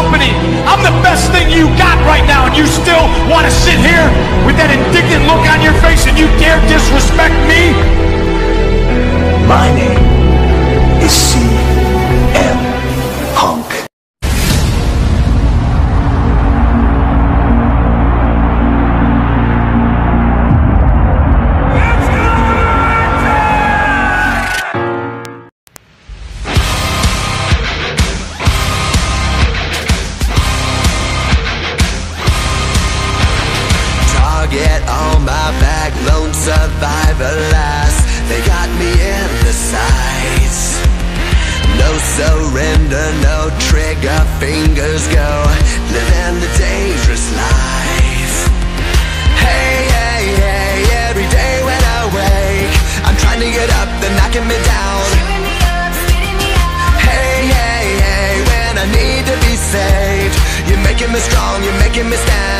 company. I'm the best thing you got right now, and you still want to sit here with that indignant look on your face and you dare disrespect me? My name survive, alas They got me in the sights. No surrender, no trigger fingers go Living the dangerous life. Hey, hey, hey, every day when I wake I'm trying to get up, they're knocking me down. Me up, me Hey, hey, hey, when I need to be saved You're making me strong, you're making me stand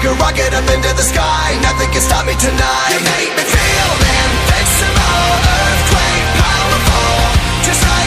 like a rocket up into the sky. Nothing can stop me tonight. You make me feel invincible Earthquake powerful. Just like